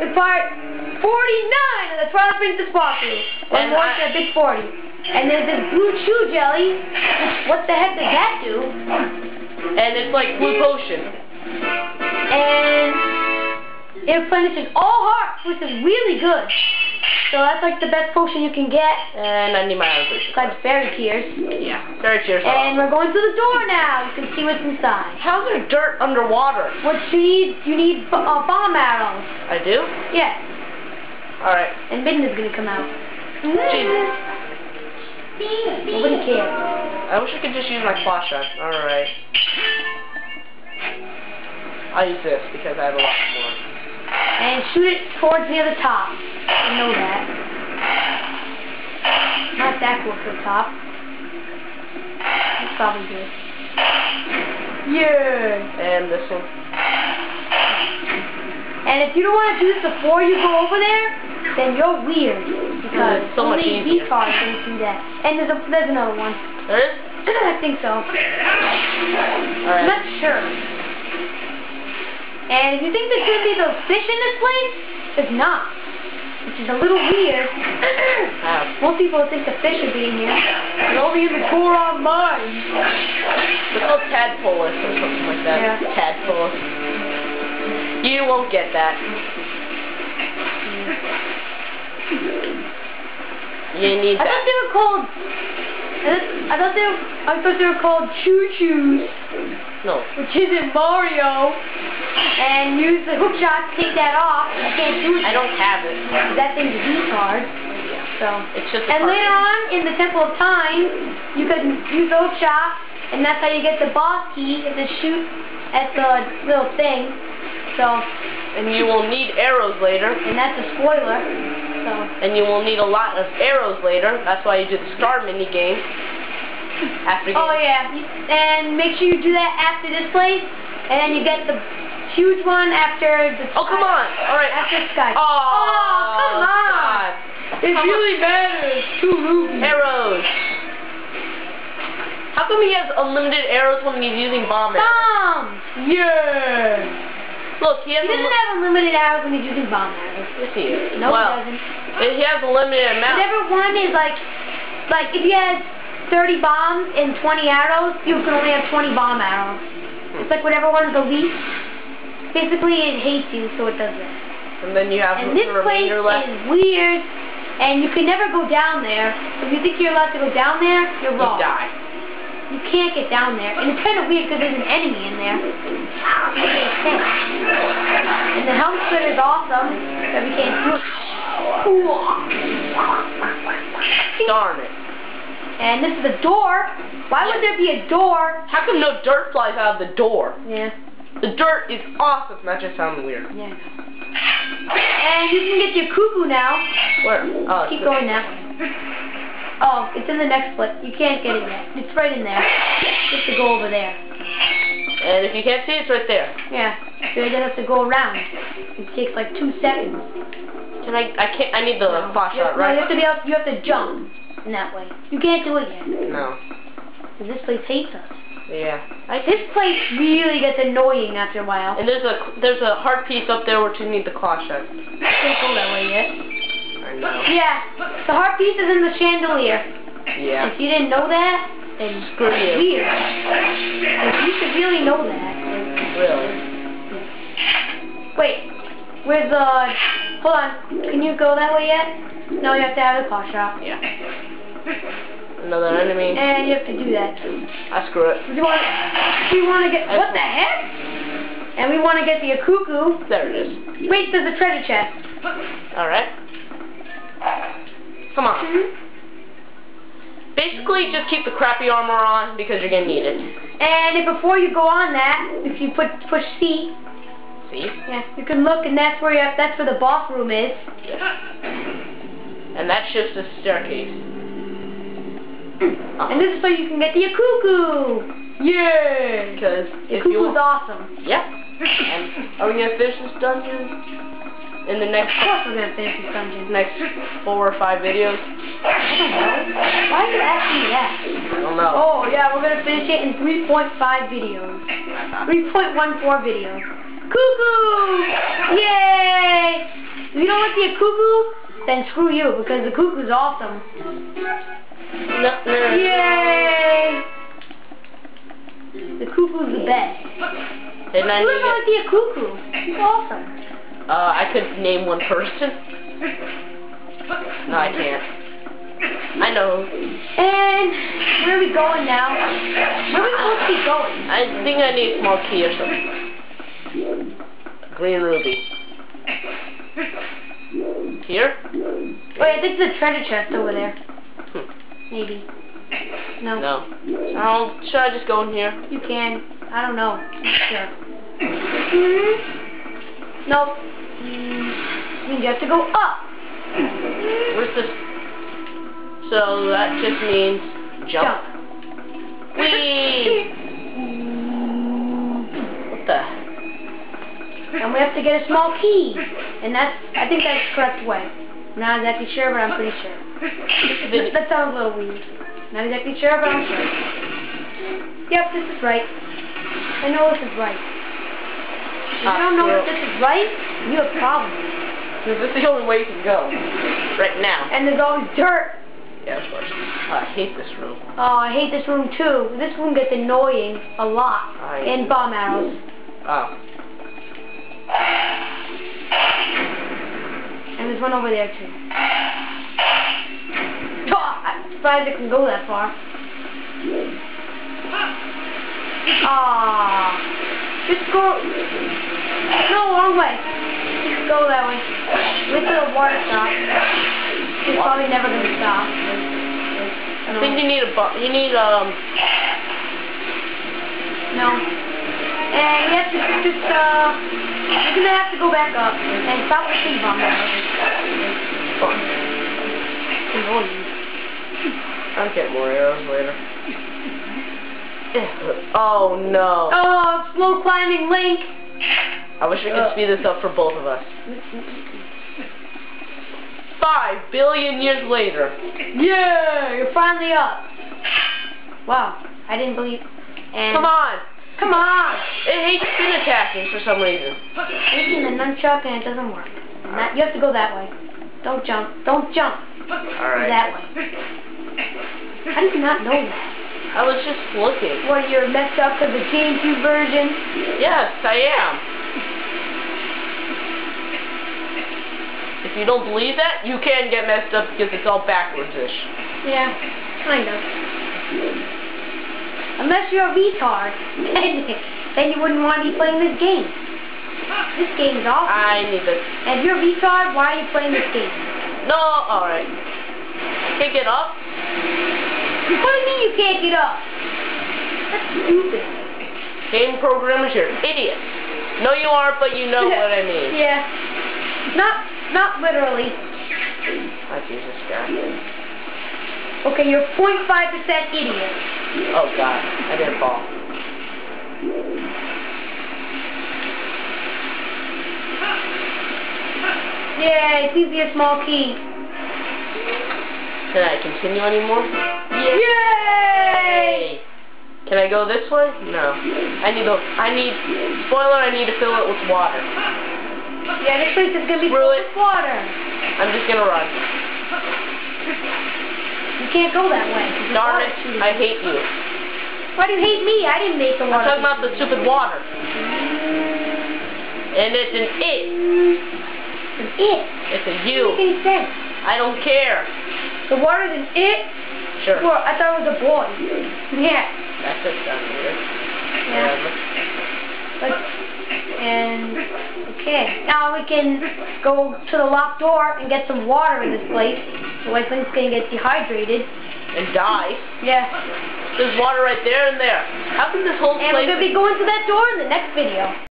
with part 49 of the Twilight Princess walkthrough. One And more to the big 40. And there's this blue Chu jelly. What the heck does that do? And it's like blue potion. And it replenishes all hearts, which is really good. So that's like the best potion you can get. And I need my other potion. Besides fairy tears. Yeah. Fairy tears. And we're going through the door now. You can see what's inside. How's there dirt underwater? What you need, you need b- uh, bomb arrows. I do? Yes. Alright. And Midna's gonna come out. Jesus. Nobody cares. I wish I could just use my flashlight. Alright. I'll use this because I have a lot more. And shoot it towards near the top. I know that. Not that close to the top. That's probably good. Yeah. And this one. And if you don't want to do this before you go over there, then you're weird. Because so only. V-cards can do that. And there's, a, there's another one. There is? I think so. I'm not sure. And if you think there's going to be those fish in this place, there's not. Which is a little weird. Most people would think the fish would be in here. They're only in the Goron mine. They're called tadpoles or something like that. Yeah. Tadpoles. You won't get that. You need I thought they were called. I thought, I they were, I thought they were called choo choos, No. which isn't Mario. And use the hook shot to take that off. You can't do it. I don't have it. That thing's a retard. So. It's just And later on in the Temple of Time, you could use the hook shot, and that's how you get the boss key. To shoot at the little thing. So, And you will need arrows later. and that's a spoiler. So. And you will need a lot of arrows later. That's why you do the star mini game. After Oh yeah, and make sure you do that after this place, and then you get the huge one after the. Oh, come on. All right. After Sky. Oh, come on. God. It Come really matters. Two rubies. Arrows. How come he has unlimited arrows when he's using bomb arrows? Bombs. Yeah. Look, he has He doesn't have unlimited arrows when he's using bomb arrows. Yes, he is. No, well, he doesn't. He has a limited amount. Whatever one is like, like if he has 30 bombs and 20 arrows, you can only have 20 bomb arrows. It's like whatever one one's the least. Basically, it hates you, so it does that. And then you have And the this place left. is weird, and you can never go down there. If you think you're allowed to go down there, you're wrong. You die. You can't get down there, and it's kind of weird because there's an enemy in there. And the helm splitter is awesome, but we can't do it. Darn it. And this is a door. Why would there be a door? How come no dirt flies out of the door? Yeah. The dirt is awesome. That just sounds weird. Yeah. And you can get your cuckoo now. Where? Oh, Keep going now. Oh, it's in the next split. You can't get it yet. It's right in there. Just to go over there. And if you can't see, it's right there. Yeah. So you just have to go around. It takes like two seconds. Can I? I can't. I need the No. flash shot, no, you have to be able, you have to jump in that way. You can't do it yet. No. this place hates us. Yeah. I This place really gets annoying after a while. And there's a there's a heart piece up there which you need the claw shot. Can't go that way yet. I know. Yeah. The heart piece is in the chandelier. Yeah. If you didn't know that, then Screw you. weird. Like, you should really know that. Really. Wait, where's the... Hold on. Can you go that way yet? No, you have to have the claw shot. Yeah. Another enemy. And you have to do that. I screw it. Do want, you want to get... What the heck? And we want to get the cuckoo. There it is. Wait, there's a treasure chest. Alright. Come on. Mhm. Basically, just keep the crappy armor on because you're gonna need it. And if before you go on that, if you put push C, See? yeah, you can look, and that's where you have, that's where the boss room is. And that shifts the staircase. And this is so you can get the cuckoo. Yeah. Because The if you cuckoo's awesome. Yep. And are we gonna finish this dungeon in the Of next course we're gonna finish this dungeon. next four or five videos? I don't know. Why are you asking me that? I don't know. Oh yeah, we're gonna finish it in 3.5 videos. 3.14 videos. Cuckoo! Yay! If you don't like the cuckoo, then screw you because the cuckoo's awesome. No, no. Yay! The cuckoo's the best. I Who need doesn't like the cuckoo? He's awesome. uh, I could name one person. No, I can't. I know. And where are we going now? Where are we supposed to be going? I think I need a small key or something. Green ruby. Here? Wait, I think there's a treasure chest over there. Maybe. No. No. Oh, should I just go in here? You can. I don't know. Sure. Mm. Nope. Mm. You have to go up. Where's this? So that just means jump. Jump. Whee! What the? And we have to get a small key. And that's, I think that's the correct way. I'm not exactly sure, but I'm pretty sure. That, sounds a little weird. Not exactly sure, but I'm sure. Yep, this is right. I know this is right. If you don't know ah, if this is right, you have problems. This is the only way you can go. Right now. And there's always dirt. Yeah, of course. Oh, I hate this room. Oh, I hate this room too. This room gets annoying a lot. I- And bomb arrows. Oh. And there's one over there too. Oh, I'm surprised it can go that far. Ah, just go. No, wrong way. Just go that way. Wait till the water stops. It's probably never gonna stop. I think you need a bu- you need um No. And you have to just uh, you're gonna have to go back up and stop the tree bomb. Annoying. I'll get more arrows later. Oh no. Oh, slow climbing Link. I wish I could uh. speed this up for both of us. Five billion years later. Yeah, you're finally up. Wow, I didn't believe. And Come on. come on. It hates spin attacking for some reason. Using the nunchuck and it doesn't work. That, you have to go that way. Don't jump. Don't jump. Alright. That way. How do you not know that? I was just looking. What, you're messed up because the GameCube version? Yes, I am. If you don't believe that, you can get messed up because it's all backwards-ish. Yeah, kind of. Unless you're a retard, then, then you wouldn't want to be playing this game. This game is awesome. I need this. And if you're a retard, why are you playing this game? No, alright. Pick it up. What do you mean you can't get up? That's stupid. Game programmers, you're idiots. No, you aren't, but you know what I mean. Yeah. Not, not literally. Oh, Jesus God. Okay, you're 0.5% idiot. Oh, God. I didn't fall. Yeah, please be a small key. Can I continue anymore? Yay! Can I go this way? No. I need to, I need, spoiler, I need to fill it with water. Yeah, this place is gonna be full it. water. I'm just gonna run. You can't go that way. the Darn it. I hate you. Why do you hate me? I didn't make the I'm water. talking about the stupid water. And it's an it. An it. It's a you. make any sense. I don't care. The water's an it? Sure. Well, I thought it was a boy. Yeah. That's just done weird. Yeah. But, and, okay. Now we can go to the locked door and get some water in this place. Otherwise Link's gonna get dehydrated. And die. Yeah. There's water right there and there. How can this whole And we're place... gonna be going to that door in the next video.